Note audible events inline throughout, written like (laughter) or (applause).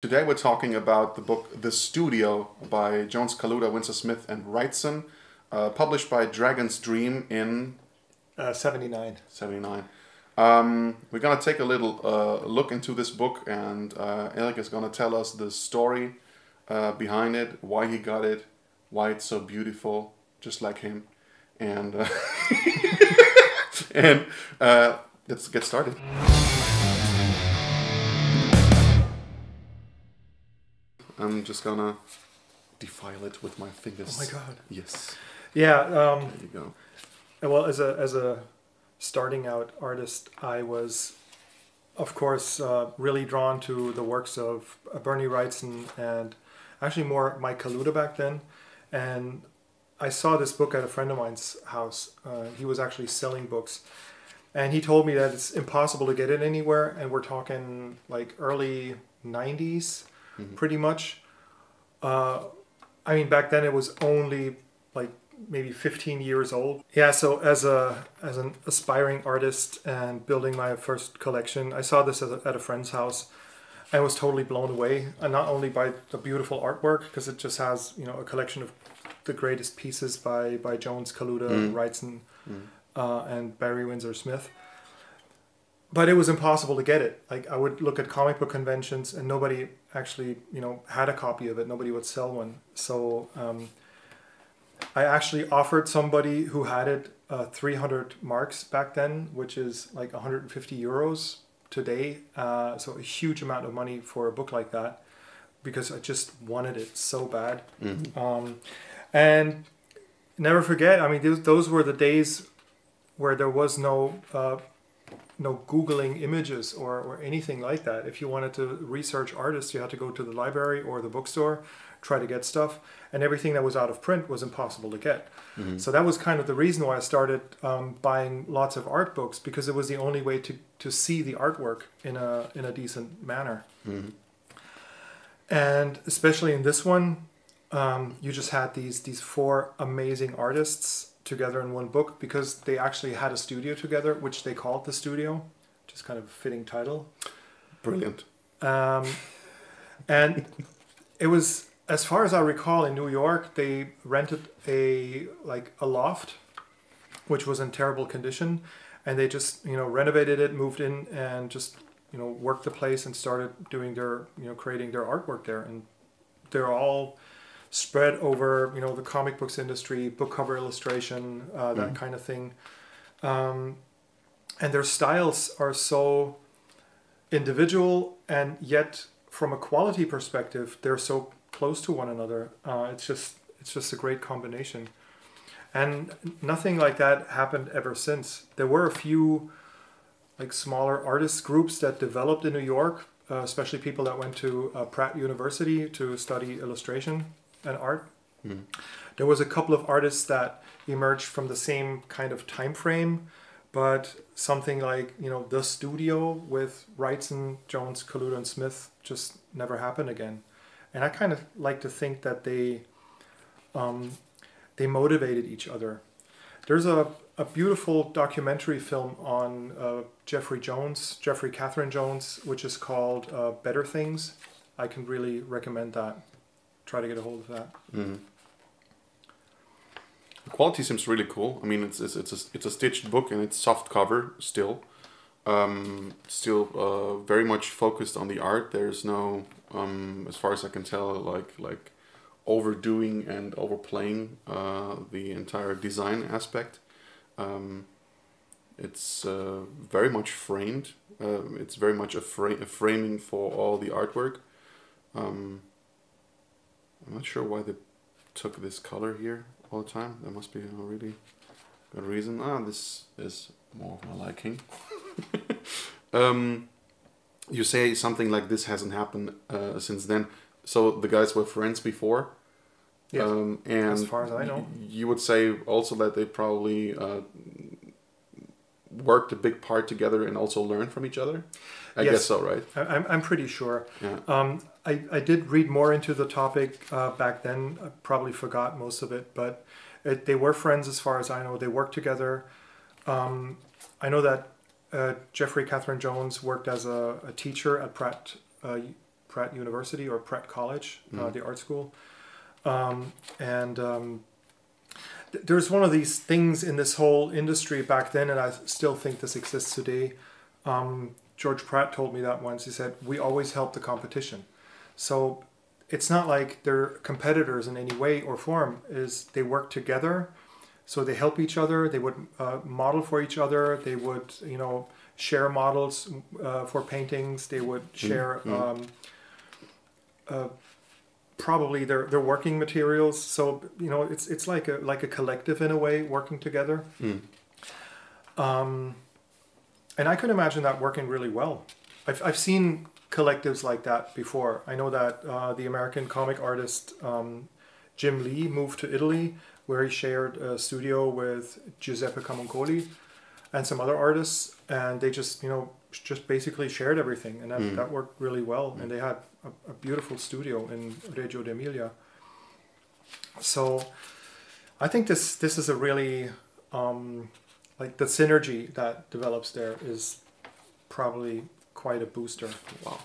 Today we're talking about the book The Studio by Jones Kaluta, Windsor Smith, and Wrightson, uh, published by Dragon's Dream in Uh, 79. 79. Um, we're going to take a little uh, look into this book, and uh, Erik is going to tell us the story uh, behind it, why he got it, why it's so beautiful, just like him. And, uh, (laughs) and uh, let's get started. I'm just gonna defile it with my fingers. Oh my god. Yes, Yeah, um, there you go. well, as a, as a starting out artist, I was, of course, uh, really drawn to the works of uh, Bernie Wrightson and actually more Mike Kaluta back then. And I saw this book at a friend of mine's house. Uh, he was actually selling books. And he told me that it's impossible to get it anywhere. And we're talking like early 90s, pretty much. Uh, I mean, back then it was only like maybe 15 years old. Yeah, so as a as an aspiring artist and building my first collection, I saw this at a, at a friend's house. I was totally blown away, and not only by the beautiful artwork because it just has you know a collection of the greatest pieces by by Jones, Kaluta, Wrightson, uh, and Barry Windsor Smith. But it was impossible to get it. Like I would look at comic book conventions, and nobody actually you know had a copy of it. Nobody would sell one. So. Um, I actually offered somebody who had it uh, 300 marks back then, which is like 150 euros today. Uh, so a huge amount of money for a book like that because I just wanted it so bad. Um, and never forget, I mean, those, those were the days where there was no uh, no googling images or, or anything like that. If you wanted to research artists you had to go to the library or the bookstore try to get stuff and everything that was out of print was impossible to get. So that was kind of the reason why i started um, buying lots of art books because it was the only way to, to see the artwork in a in a decent manner. And especially in this one um, you just had these these four amazing artists together in one book because they actually had a studio together, which they called the studio, which is kind of a fitting title. Brilliant. Um, and it was, as far as I recall, in New York, they rented a like a loft, which was in terrible condition, and they just you know renovated it, moved in, and just you know worked the place and started doing their you know creating their artwork there, and they're all spread over you know the comic books industry, book cover illustration, uh, that kind of thing, um, and their styles are so individual and yet from a quality perspective they're so close to one another. Uh, it's just it's just a great combination, and nothing like that happened ever since. There were a few like smaller artist groups that developed in New York, uh, especially people that went to uh, Pratt University to study illustration and art. There was a couple of artists that emerged from the same kind of time frame, but something like you know the studio with Wrightson, Jones, Kaluta, and Smith just never happened again. And I kind of like to think that they um, they motivated each other. There's a, a beautiful documentary film on uh, Jeffrey Jones, Jeffrey Catherine Jones, which is called uh, Better Things. I can really recommend that. Try to get a hold of that. The quality seems really cool. I mean, it's it's it's a, it's a stitched book and it's soft cover still. Um, still uh, very much focused on the art. There's no, um, as far as I can tell, like like overdoing and overplaying uh, the entire design aspect. Um, it's uh, very much framed. Uh, it's very much a, fra- a framing for all the artwork. Um, I'm not sure why they took this color here all the time. There must be a really good reason. Ah, this is more of my liking. (laughs) um, you say something like this hasn't happened uh, since then. So the guys were friends before. Yes. Um, and As far as I know. you would say also that they probably uh, worked a big part together and also learned from each other. I Yes. guess so, right? I- I'm, I'm pretty sure. Yeah. Um, I, I did read more into the topic uh, back then. I probably forgot most of it, but it, they were friends as far as I know. They worked together. Um, I know that uh, Jeffrey Catherine Jones worked as a, a teacher at Pratt uh, Pratt University or Pratt College, uh, the art school. Um, and um, th- there's one of these things in this whole industry back then, and I still think this exists today. Um, George Pratt told me that once. He said, We always help the competition. So it's not like they're competitors in any way or form, is they work together. So they help each other. They would uh, model for each other. They would, you know, share models uh, for paintings. They would share mm. um, uh, probably their, their working materials. So you know, it's it's like a like a collective in a way, working together. Mm. Um, and I could imagine that working really well. I've I've seen collectives like that before. I know that uh, the American comic artist um, Jim Lee moved to Italy, where he shared a studio with Giuseppe Camuncoli and some other artists, and they just you know just basically shared everything, and that, Mm. that worked really well. And they had a, a beautiful studio in Reggio d'Emilia. So, I think this this is a really um, like the synergy that develops there is probably quite a booster. Wow.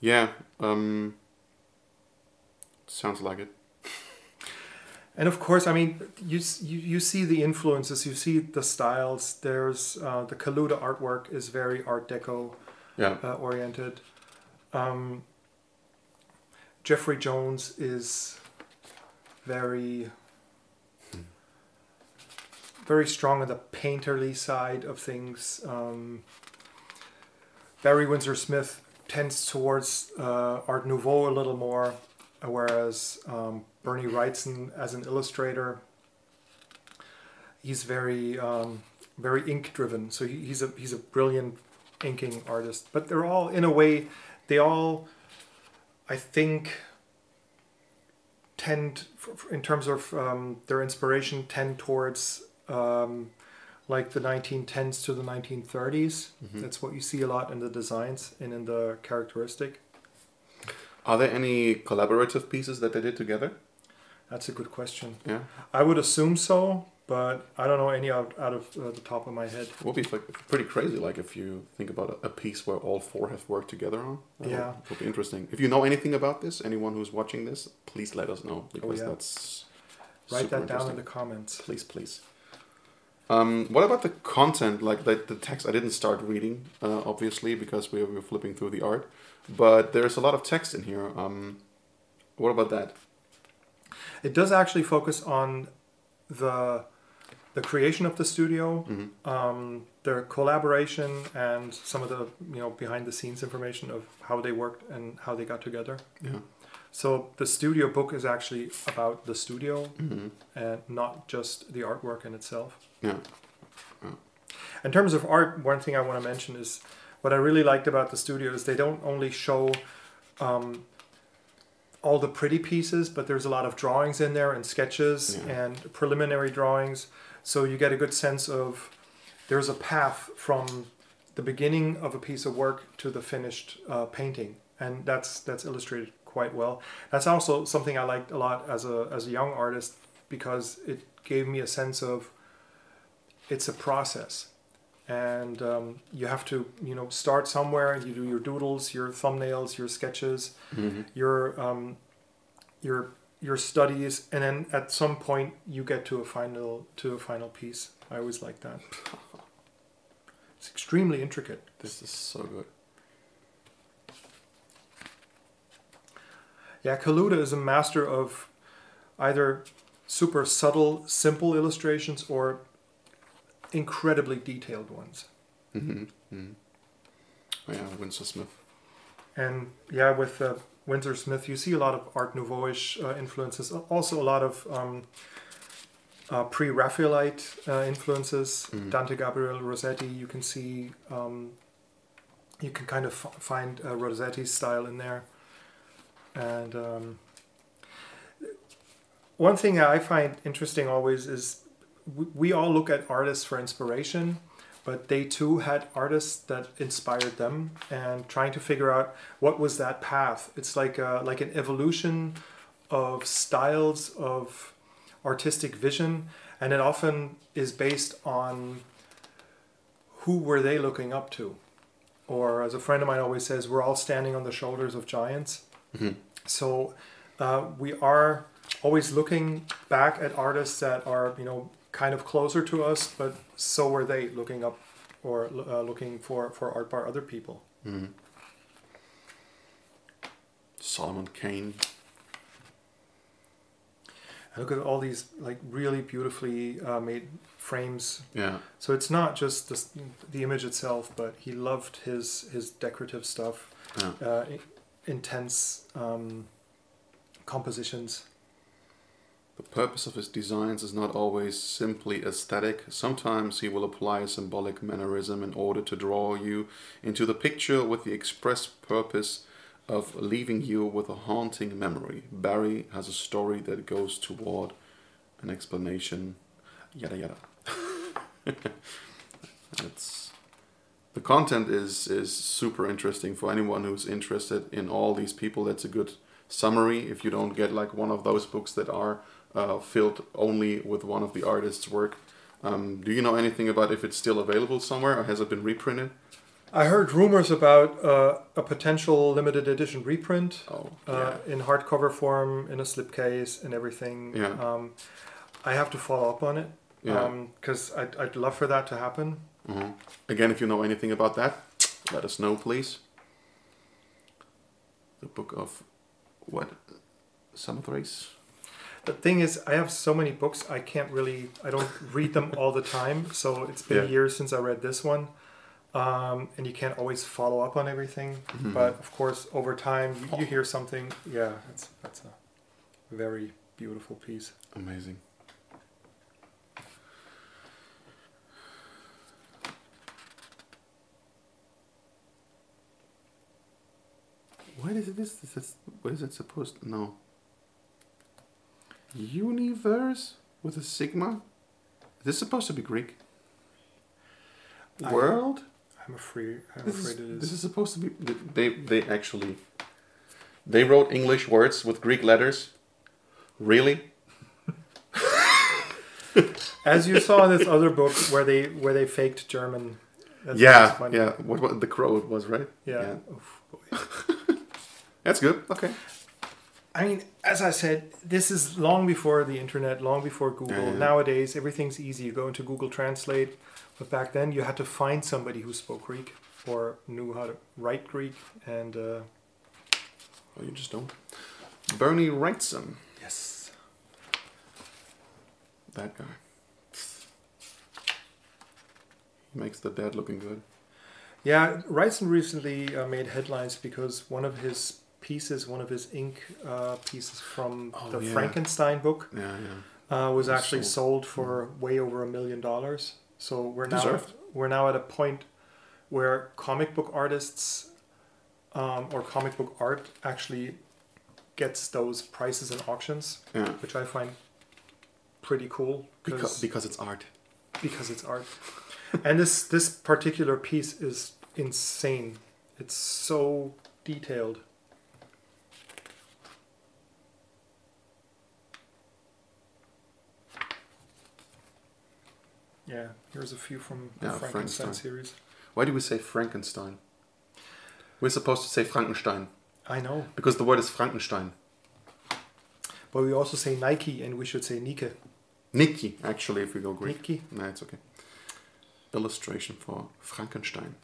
Yeah. Um, sounds like it. (laughs) And of course, I mean, you you, you see the influences, you see the styles. There's uh, the Kaluta artwork is very Art Deco Yeah. uh, oriented. Um, Jeffrey Jones is very very strong on the painterly side of things. Um, Barry Windsor Smith tends towards uh, Art Nouveau a little more, whereas um, Bernie Wrightson, as an illustrator, he's very um, very ink driven. So he, he's a he's a brilliant inking artist. But they're all in a way, they all, I think, tend in terms of um, their inspiration tend towards um, like the 1910s to the 1930s. Mhm. That's what you see a lot in the designs and in the characteristic. Are there any collaborative pieces that they did together? That's a good question. Yeah. I would assume so, but I don't know any out, out of uh, the top of my head. It would be like pretty crazy, like if you think about a, a piece where all four have worked together on. That Yeah. would, would be interesting. If you know anything about this, anyone who's watching this, please let us know because Oh, yeah. that's Write super that down in the comments. Please, please. Um, what about the content? Like the, the text, I didn't start reading, uh, obviously, because we were flipping through the art. But there's a lot of text in here. Um, what about that? It does actually focus on the the creation of the studio, Mhm. um, their collaboration, and some of the you know behind the scenes information of how they worked and how they got together. Yeah. So the studio book is actually about the studio hmm and not just the artwork in itself. Yeah. In terms of art, one thing I want to mention is what I really liked about the studio is they don't only show um, all the pretty pieces, but there's a lot of drawings in there and sketches Yeah. and preliminary drawings. So you get a good sense of there's a path from the beginning of a piece of work to the finished uh, painting, and that's that's illustrated quite well. That's also something I liked a lot as a as a young artist because it gave me a sense of it's a process. And um, you have to you know start somewhere. You do your doodles your thumbnails your sketches hmm your um, your your studies and then at some point you get to a final to a final piece. I always like that. It's extremely intricate. This is so good. yeah kaluta is a master of either super subtle simple illustrations or incredibly detailed ones. Hmm hmm Oh, yeah, Windsor Smith. And yeah, with uh, Windsor Smith, you see a lot of Art Nouveau-ish uh, influences. Also, a lot of um, uh, pre-Raphaelite uh, influences. Mhm. Dante Gabriel Rossetti. You can see. Um, you can kind of f- find uh, Rossetti's style in there. And um, one thing I find interesting always is we all look at artists for inspiration but they too had artists that inspired them and trying to figure out what was that path it's like a, like an evolution of styles of artistic vision and it often is based on who were they looking up to or as a friend of mine always says, we're all standing on the shoulders of giants. Mhm. So uh, we are always looking back at artists that are, you know, kind of closer to us, but so were they looking up or uh, looking for, for art by other people. Mhm. Solomon Kane. And look at all these like really beautifully uh, made frames. Yeah. So it's not just the, the image itself, but he loved his his decorative stuff, Yeah. uh, intense um, compositions. The purpose of his designs is not always simply aesthetic. Sometimes he will apply a symbolic mannerism in order to draw you into the picture with the express purpose of leaving you with a haunting memory. Barry has a story that goes toward an explanation. Yada yada. (laughs) it's the content is is super interesting for anyone who's interested in all these people. That's a good summary. If you don't get like one of those books that are uh, filled only with one of the artist's work. Um, do you know anything about if it's still available somewhere or has it been reprinted? I heard rumors about uh, a potential limited edition reprint Oh, uh, in hardcover form, in a slipcase, and everything. Yeah. Um, I have to follow up on it yeah. because I'd, I'd love for that to happen. Mhm. Again, if you know anything about that, let us know, please. The book of what? Samothrace? The thing is, I have so many books, I can't really, I don't read them all the time. So it's been Yeah. years since I read this one. Um, and you can't always follow up on everything. Mhm. But of course, over time, you, you hear something. Yeah, that's, that's a very beautiful piece. Amazing. What is it? This, this is, what is it supposed to No. Universe with a sigma? Is this supposed to be Greek? World? I'm afraid, I'm This is, afraid it is. this is supposed to be. They they actually. They wrote English words with Greek letters. Really? (laughs) As you saw in this other book where they where they faked German. That's yeah, yeah. What, what the crow it was, right? Yeah. Oof, boy. (laughs) That's good. Okay. I mean, as I said, this is long before the internet, long before Google. Yeah, yeah. Nowadays, everything's easy. You go into Google Translate, but back then you had to find somebody who spoke Greek or knew how to write Greek. And uh, Well, you just don't. Bernie Wrightson, yes, that guy. He makes the dead looking good. yeah, Wrightson recently uh, made headlines because one of his pieces, one of his ink uh, pieces from Oh, the yeah. Frankenstein book, Yeah, yeah. uh, was actually sold. sold for way over a million dollars. So we're now Deserved. we're now at a point where comic book artists um, or comic book art actually gets those prices in auctions, Yeah. which I find pretty cool Because, because because it's art. because it's art. and this this particular piece is insane. It's so detailed. Yeah, here's a few from the Yeah, Frankenstein Frankenstein. series. Why do we say Frankenstein? We're supposed to say Frankenstein I know, because the word is Frankenstein. but we also say Nike, and we should say Nike. Nikki, actually, if we go Greek. Nike. No, it's okay. Illustration for Frankenstein.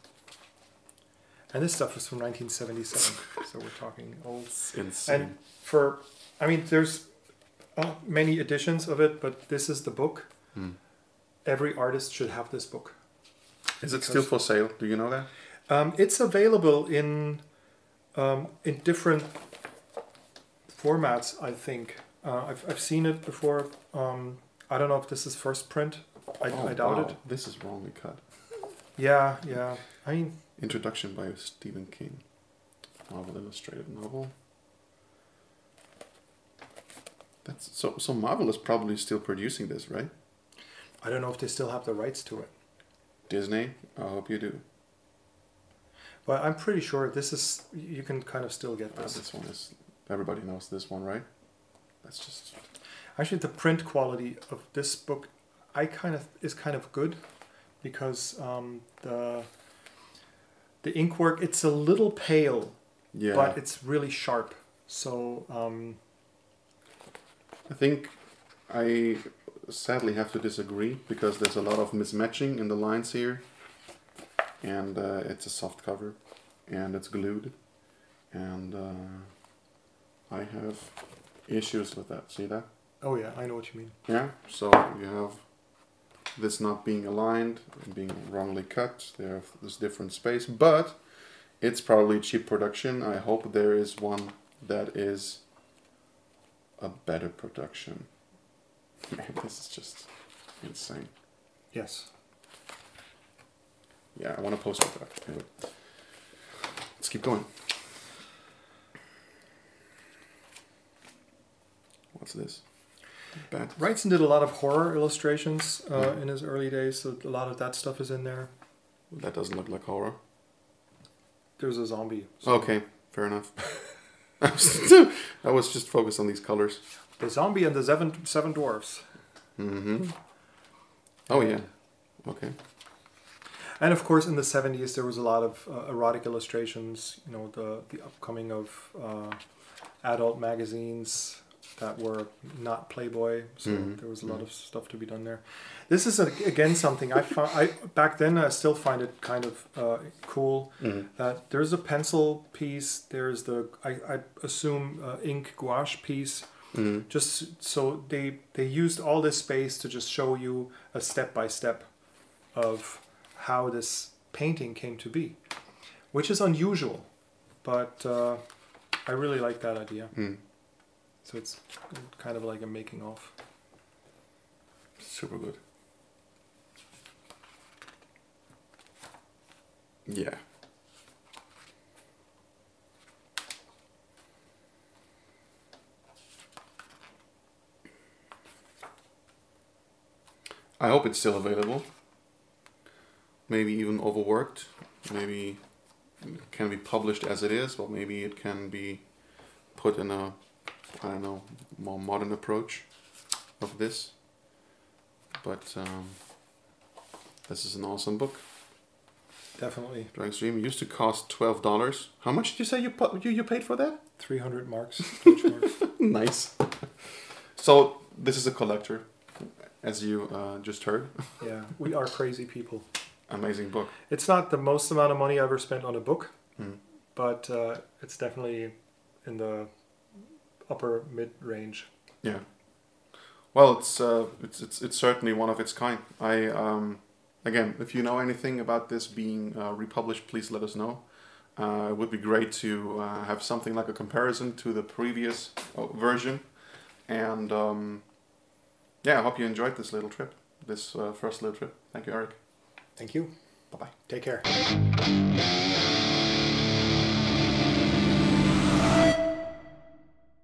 And this stuff is from 1977, (laughs) so we're talking old. It's insane. And for, I mean, there's uh, many editions of it, but this is the book. Hmm. Every artist should have this book. Is it still for sale? Do you know that? Um, it's available in um, in different formats. I think uh, I've I've seen it before. Um, I don't know if this is first print. I, Oh, I doubt wow. it. This is wrongly cut. Yeah, yeah. I mean, Introduction by Stephen King. Marvel Illustrated novel. That's so. So Marvel is probably still producing this, right? I don't know if they still have the rights to it, Disney. I hope you do. but I'm pretty sure this is. You can kind of still get Uh, this. this one is. Everybody knows this one, right? That's just. Actually, the print quality of this book, I kind of is kind of good, because um, the the ink work it's a little pale, Yeah. but it's really sharp. So um, I think I sadly have to disagree because there's a lot of mismatching in the lines here, and uh, it's a soft cover, and it's glued, and uh, I have issues with that. See that? oh yeah, I know what you mean. Yeah. So you have this not being aligned, being wrongly cut. They have this different space, but it's probably cheap production. I hope there is one that is a better production. Man, (laughs) this is just insane. Yes. Yeah, I want to post with that. Anyway, let's keep going. What's this? Bad. Wrightson did a lot of horror illustrations uh, Mhm. in his early days, so a lot of that stuff is in there. That doesn't look like horror. There's a zombie. so- Okay, fair enough. (laughs) I (laughs) was just focused on these colors. The zombie and the seven seven dwarfs. Mm-hmm. Oh yeah. Okay. And of course, in the 70s, there was a lot of uh, erotic illustrations. You know, the the upcoming of uh, adult magazines that were not Playboy. So Mhm. there was a lot of stuff to be done there. This is a, again something I found. I back then I still find it kind of uh, cool. Mhm. That there's a pencil piece. There's the I, I assume uh, ink gouache piece. Mm. Just so they they used all this space to just show you a step by step of how this painting came to be, which is unusual, but uh, I really like that idea. Mm. So it's kind of like a making of. Super good. Yeah. I hope it's still available. Maybe even overworked. Maybe it can be published as it is, but maybe it can be put in a, I don't know, more modern approach of this. But um, this is an awesome book. Definitely Dragon's Dream used to cost twelve dollars. How much did you say you you you paid for that? 300 marks. (laughs) Marks. nice. So this is a collector, as you uh, just heard. (laughs) yeah, we are crazy people. Amazing book. It's not the most amount of money I ever spent on a book, Mm. but uh, it's definitely in the upper mid range. Yeah. Well, it's uh, it's it's it's certainly one of its kind. I um, again, if you know anything about this being uh, republished, please let us know. Uh, it would be great to uh, have something like a comparison to the previous uh, version, and um, yeah, I hope you enjoyed this little trip, this uh, first little trip. Thank you, Erik. Thank you. Bye bye. Take care.